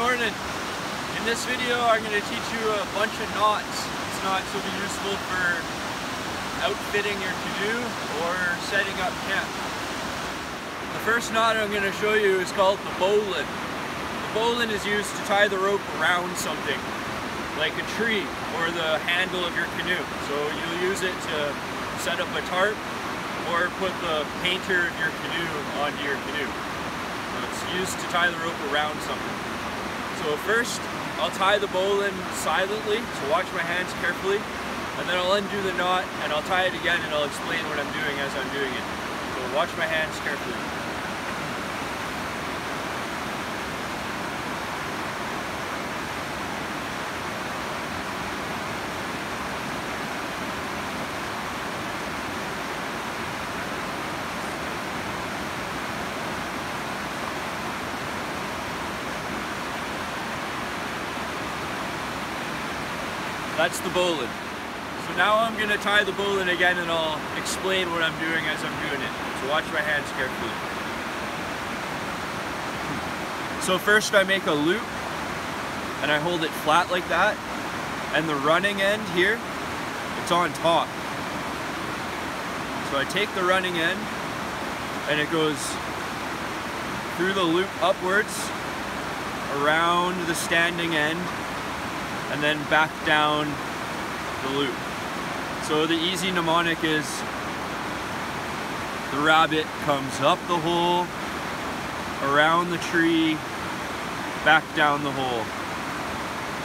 morning. In this video I'm going to teach you a bunch of knots. These knots will be useful for outfitting your canoe or setting up camp. The first knot I'm going to show you is called the bowline. The bowline is used to tie the rope around something, like a tree or the handle of your canoe. So you'll use it to set up a tarp or put the painter of your canoe onto your canoe. So it's used to tie the rope around something. So first, I'll tie the bowline silently, so watch my hands carefully, and then I'll undo the knot and I'll tie it again and I'll explain what I'm doing as I'm doing it. So watch my hands carefully. That's the bowline. So now I'm going to tie the bowline again and I'll explain what I'm doing as I'm doing it. So watch my hands carefully. So first I make a loop and I hold it flat like that and the running end here, it's on top. So I take the running end and it goes through the loop upwards around the standing end and then back down the loop. So the easy mnemonic is the rabbit comes up the hole, around the tree, back down the hole.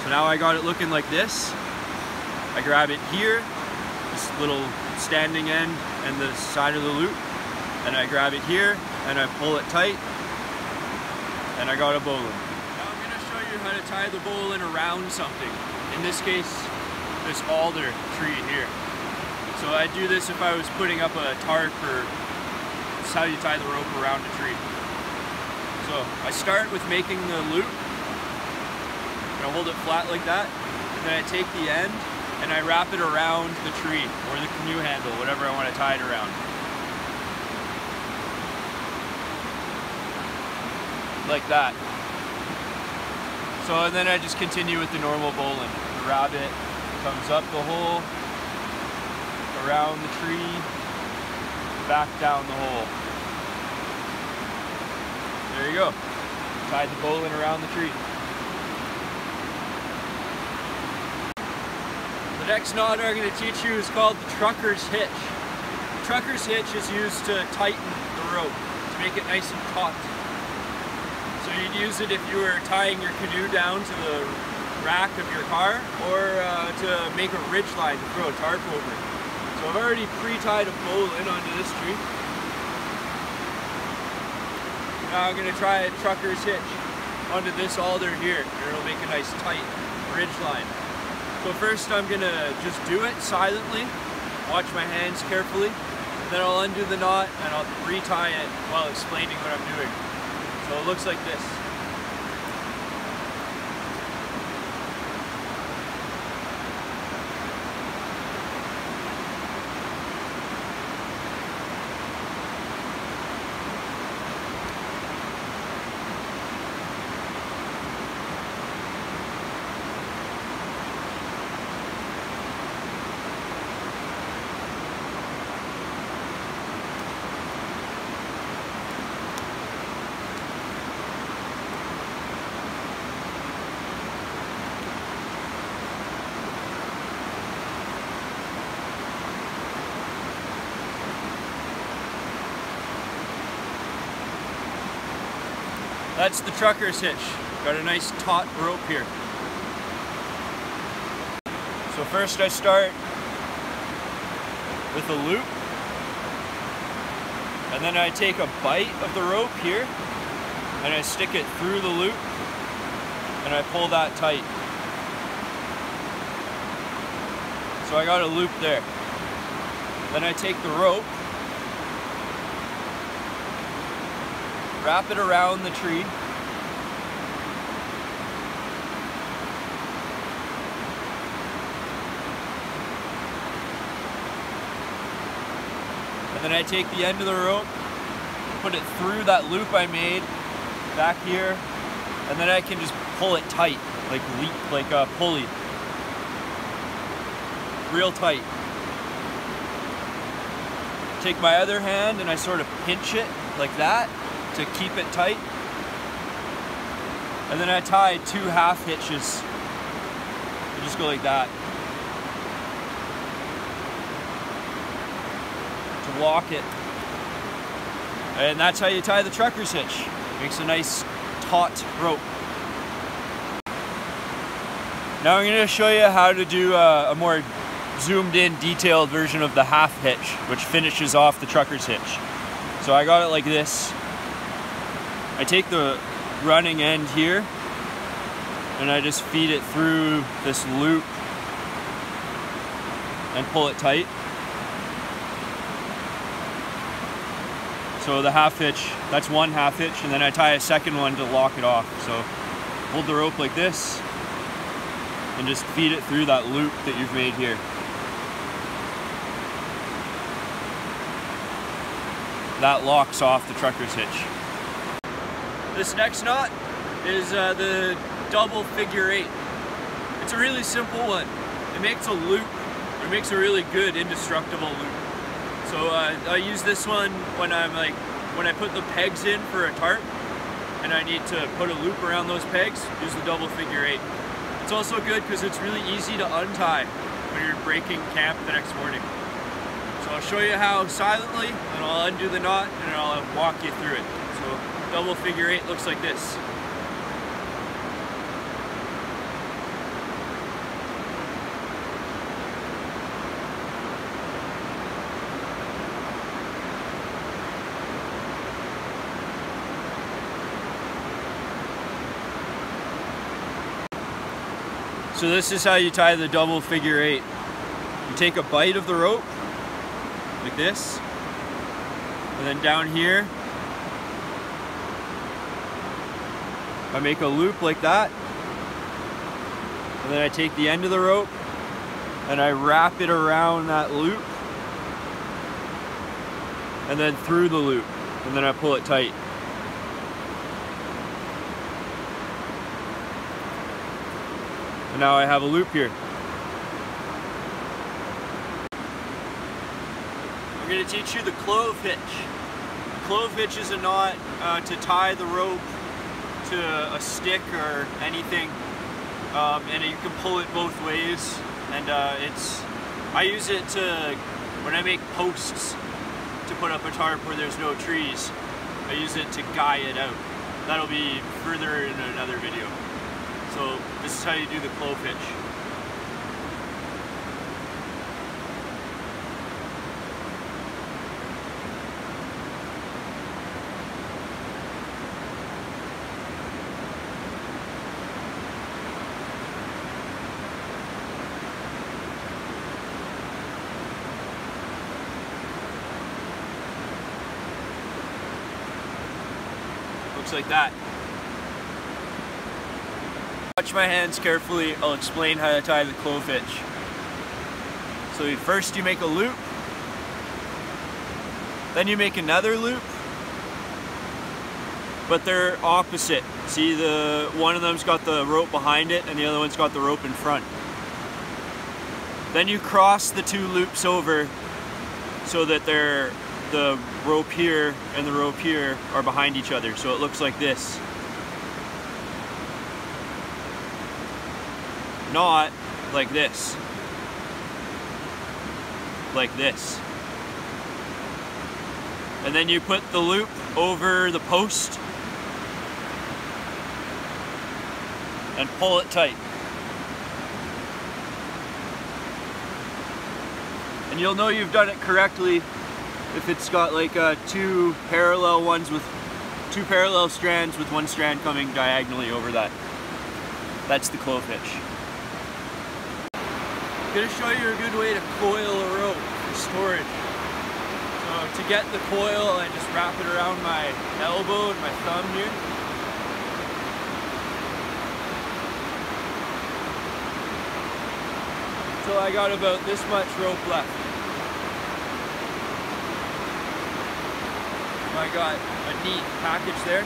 So now I got it looking like this. I grab it here, this little standing end and the side of the loop, and I grab it here and I pull it tight, and I got a bowline how to tie the bowline around something. In this case, this alder tree here. So I'd do this if I was putting up a tarp or this how you tie the rope around a tree. So I start with making the loop. I hold it flat like that. And then I take the end and I wrap it around the tree or the canoe handle, whatever I want to tie it around. Like that. So and then I just continue with the normal bowline. The rabbit comes up the hole, around the tree, back down the hole. There you go. Tied the bowline around the tree. The next knot I'm going to teach you is called the trucker's hitch. The trucker's hitch is used to tighten the rope, to make it nice and taut. So you'd use it if you were tying your canoe down to the rack of your car or uh, to make a ridge line to throw a tarp over. So I've already pre-tied a bowline onto this tree. Now I'm going to try a trucker's hitch onto this alder here and it'll make a nice tight ridge line. So first I'm going to just do it silently, watch my hands carefully, then I'll undo the knot and I'll retie it while explaining what I'm doing. So it looks like this. That's the trucker's hitch. Got a nice taut rope here. So first I start with a loop. And then I take a bite of the rope here and I stick it through the loop and I pull that tight. So I got a loop there. Then I take the rope wrap it around the tree. And then I take the end of the rope, put it through that loop I made back here, and then I can just pull it tight, like leap, like a pulley. Real tight. Take my other hand and I sort of pinch it like that to keep it tight. And then I tie two half hitches. I just go like that. To lock it. And that's how you tie the trucker's hitch. Makes a nice taut rope. Now I'm going to show you how to do a, a more zoomed in detailed version of the half hitch, which finishes off the trucker's hitch. So I got it like this. I take the running end here and I just feed it through this loop and pull it tight. So the half hitch, that's one half hitch, and then I tie a second one to lock it off. So hold the rope like this and just feed it through that loop that you've made here. That locks off the trucker's hitch. This next knot is uh, the double figure eight. It's a really simple one. It makes a loop. It makes a really good indestructible loop. So uh, I use this one when I'm like, when I put the pegs in for a tarp and I need to put a loop around those pegs, use the double figure eight. It's also good because it's really easy to untie when you're breaking camp the next morning. So I'll show you how silently and I'll undo the knot and I'll walk you through it. Double figure eight looks like this. So this is how you tie the double figure eight. You take a bite of the rope, like this, and then down here, I make a loop like that, and then I take the end of the rope, and I wrap it around that loop, and then through the loop, and then I pull it tight. And now I have a loop here. I'm going to teach you the clove hitch. Clove hitch is a knot uh, to tie the rope to a stick or anything. Um, and you can pull it both ways. And uh, it's, I use it to, when I make posts to put up a tarp where there's no trees, I use it to guy it out. That'll be further in another video. So this is how you do the clove hitch. Looks like that. Watch my hands carefully, I'll explain how to tie the clove hitch. So first you make a loop, then you make another loop, but they're opposite. See the one of them's got the rope behind it and the other one's got the rope in front. Then you cross the two loops over so that they're the rope here and the rope here are behind each other. So it looks like this. not like this. Like this. And then you put the loop over the post and pull it tight. And you'll know you've done it correctly if it's got like uh, two parallel ones with two parallel strands with one strand coming diagonally over that. That's the clove hitch I'm gonna show you a good way to coil a rope for storage. So to get the coil, I just wrap it around my elbow and my thumb here. Until I got about this much rope left. I got a neat package there.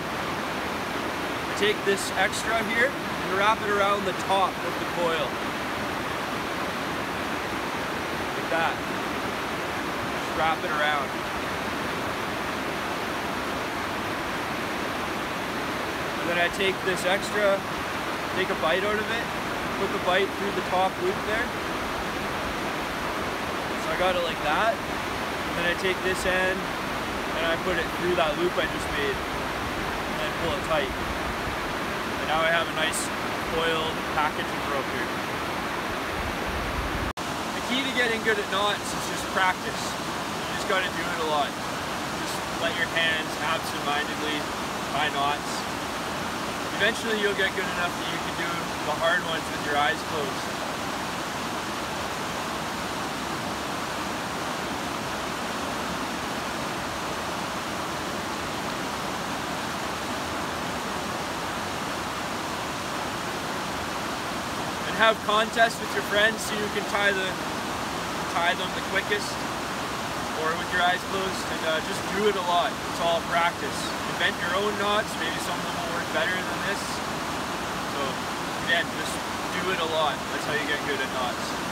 Take this extra here and and wrap it around the top of the coil. Like that. Just wrap it around. And then I take this extra, take a bite out of it, put the bite through the top loop there. So I got it like that. And then I take this end and I put it through that loop I just made and then pull it tight. And now I have a nice coiled packaging rope here. The key to getting good at knots is just practice. You just gotta do it a lot. Just let your hands absent-mindedly tie knots. Eventually you'll get good enough that you can do the hard ones with your eyes closed. Have contests with your friends so you can tie the tie them the quickest or with your eyes closed and uh, just do it a lot. It's all practice. Invent your own knots, maybe some of them will work better than this. So again, just do it a lot. That's how you get good at knots.